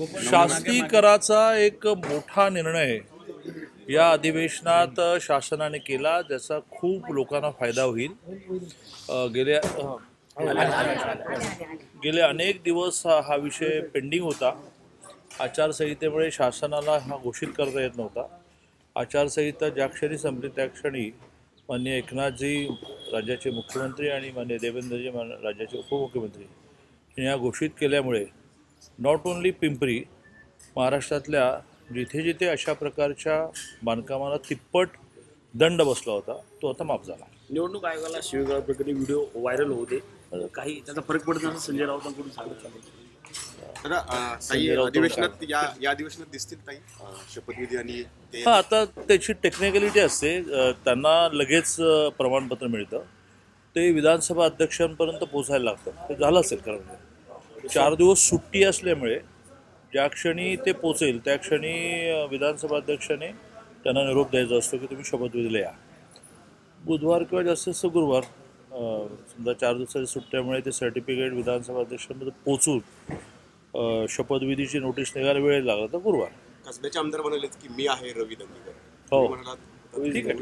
शास्ती कराचा एक मोठा निर्णय या अधिवेशनात शासनाने केला ज्याचा खूप लोकांना फायदा होईल. गेल्या गेले अनेक दिवस हा विषय पेंडिंग होता. आचारसंहितेमुळे शासनाला हा घोषित करता येत नव्हता. आचारसंहिता ज्या क्षणी संपली त्या क्षणी माननीय एकनाथजी राज्याचे मुख्यमंत्री आणि माननीय देवेंद्रजी राज्याचे उपमुख्यमंत्री या घोषित केल्यामुळे नॉट ओन्ली पिंपरी महाराष्ट्रातल्या जिथे जिथे अशा प्रकारच्या बांधकामाला तिप्पट दंड बसला होता तो आता माफ झाला. निवडणूक आयोगाला शिवगाळ प्रकरणी व्हिडिओ व्हायरल होते काही त्याचा फरक पडत असं संजय राऊतांकडून अधिवेशनात या या अधिवेशनात दिसतील ताई अं, शपथविधी आणि ते हा आता त्याची टेक्निकॅलिटी असते त्यांना लगेच प्रमाणपत्र मिळतं. ते विधानसभा अध्यक्षांपर्यंत पोचायला लागतं ते झालं असेल कारण चार दिवस सुट्टी असल्यामुळे ज्या क्षणी ते पोचेल त्या क्षणी विधानसभा अध्यक्षाने त्यांना निरोप द्यायचा असतो की तुम्ही शपथविधीला या बुधवार किंवा जास्तीत जास्त गुरुवार समजा चार दिवसाच्या सुट्ट्यामुळे ते सर्टिफिकेट विधानसभा अध्यक्षांमध्ये पोचून शपथविधीची नोटीस निघायला वेळ लागला तर गुरुवार. कसब्याचे आमदार म्हणालेत की मी आहे रवी दंगेकर. हो. ठीक आहे,